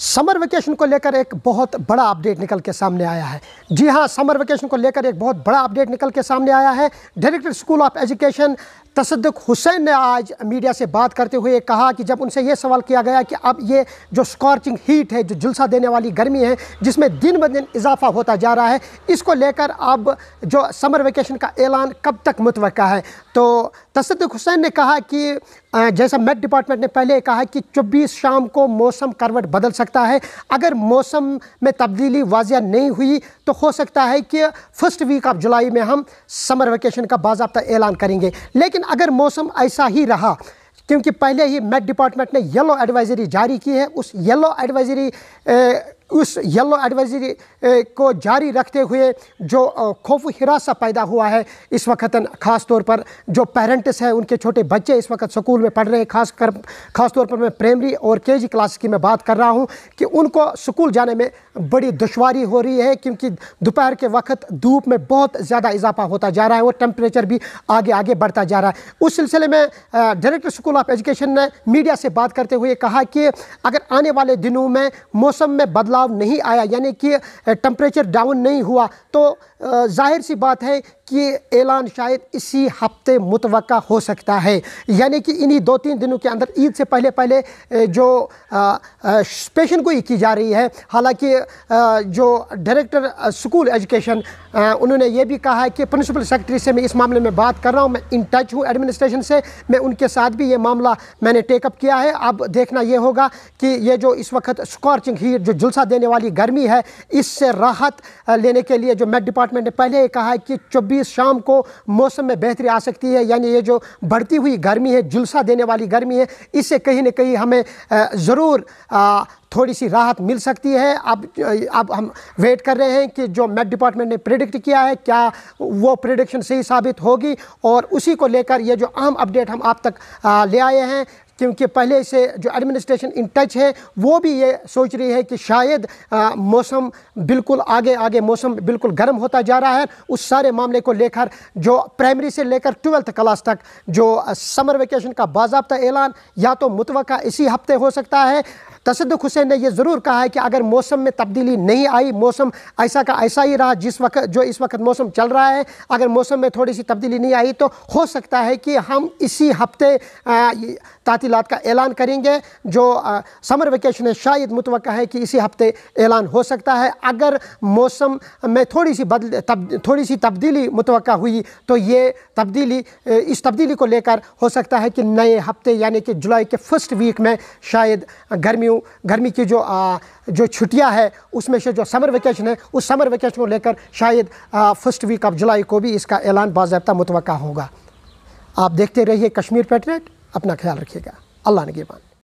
Summer vacation को लेकर एक बहुत बड़ा अपडेट निकल के सामने आया है। जी हाँ समर वेकेशन को लेकर एक बहुत बड़ा अपडेट निकल के सामने आया है। Director school of education Tasaduq Hussain ने आज मीडिया से बात करते हुए कहा कि जब उनसे ये सवाल किया गया कि अब ये जो स्कॉर्चिंग हीट है, जो जुलसा देने वाली गर्मी है, जिसमें दिन ब दिन इजाफा होता जा रहा है, इसको लेकर अब जो समर वेकेशन का ऐलान कब तक मुतव है? तो तसदुक हुसैन ने कहा कि जैसा मेट डिपार्टमेंट ने पहले कहा कि 24 शाम को मौसम करवट बदल सकता है। अगर मौसम में तब्दीली वाजिया नहीं हुई तो हो सकता है कि फ़र्स्ट वीक ऑफ़ जुलाई में हम समर वेकेशन का बाबा ऐलान करेंगे। लेकिन अगर मौसम ऐसा ही रहा, क्योंकि पहले ही मेट डिपार्टमेंट ने येलो एडवाइजरी जारी की है, उस येलो एडवाइजरी उस येलो एडवाइजरी को जारी रखते हुए जो खौफ हिरासा पैदा हुआ है इस वक्त ख़ास तौर पर जो पेरेंट्स हैं, उनके छोटे बच्चे इस वक्त स्कूल में पढ़ रहे हैं खास कर ख़ास तौर पर मैं प्राइमरी और केजी क्लास की मैं बात कर रहा हूँ कि उनको स्कूल जाने में बड़ी दुशारी हो रही है क्योंकि दोपहर के वक्त धूप में बहुत ज़्यादा इजाफा होता जा रहा है और टेम्परेचर भी आगे आगे बढ़ता जा रहा है। उस सिलसिले में डायरेक्टर स्कूल ऑफ़ एजुकेशन ने मीडिया से बात करते हुए कहा कि अगर आने वाले दिनों में मौसम में बदलाव बदलाव नहीं आया यानी कि टेम्परेचर डाउन नहीं हुआ। तो ज़ाहिर सी बात है कि ऐलान शायद इसी हफ़्ते मुतव हो सकता है। यानी कि इन्हीं दो तीन दिनों के अंदर ईद से पहले पहले जो स्पेशन गोई की जा रही है। हालाँकि जो डायरेक्टर स्कूल एजुकेशन उन्होंने ये भी कहा है कि प्रिंसिपल सेक्रेटरी से मैं इस मामले में बात कर रहा हूँ। मैं इन टच हूँ एडमिनिस्ट्रेशन से। मैं उनके साथ भी ये मामला मैंने टेकअप किया है। अब देखना ये होगा कि ये जो इस वक्त स्कॉर्चिंग हीट जो जुलसा देने वाली गर्मी है, इससे राहत लेने के लिए जो मेट डिपार्टमेंट ने पहले ही कहा है कि चौबीस की शाम को मौसम में बेहतरी आ सकती है। यानी ये जो बढ़ती हुई गर्मी है, जुलसा देने वाली गर्मी है, इससे कहीं ना कहीं हमें ज़रूर थोड़ी सी राहत मिल सकती है। अब अब हम वेट कर रहे हैं कि जो मेट डिपार्टमेंट ने प्रिडिक्ट किया है, क्या वो प्रिडिक्शन सही साबित होगी? और उसी को लेकर ये जो अहम अपडेट हम आप तक ले आए हैं क्योंकि पहले से जो एडमिनिस्ट्रेशन इन टच है, वो भी ये सोच रही है कि शायद मौसम बिल्कुल आगे आगे मौसम बिल्कुल गर्म होता जा रहा है। उस सारे मामले को लेकर जो प्राइमरी से लेकर ट्वेल्थ क्लास तक जो समर वेकेशन का बाबा ऐलान या तो मुतव इसी हफ़्ते हो सकता है। तसदुक हुसैन ने यह ज़रूर कहा है कि अगर मौसम में तब्दीली नहीं आई, मौसम ऐसा का ऐसा ही रहा जिस वक्त, जो इस वक्त मौसम चल रहा है, अगर मौसम में थोड़ी सी तब्दीली नहीं आई तो हो सकता है कि हम इसी हफ़्ते तातीलत का ऐलान करेंगे, जो समर वेकेशन है, शायद मुतव है कि इसी हफ़्ते ऐलान हो सकता है। अगर मौसम में थोड़ी सी बदल, तब थोड़ी सी तब्दीली मुतव हुई तो ये तब्दीली इस तब्दीली को लेकर हो सकता है कि नए हफ़्ते, यानी कि जुलाई के फ़र्स्ट वीक में शायद गर्मियों गर्मी की जो आ, जो छुट्टियाँ है उसमें से जो समर वेकेशन है उस समर वेकेशन को लेकर शायद फ़र्स्ट वीक ऑफ़ जुलाई को भी इसका ऐलान बाबा मुतव होगा। आप देखते रहिए कश्मीर पेटरेट अपना ख्याल रखिएगा। अल्लाह ने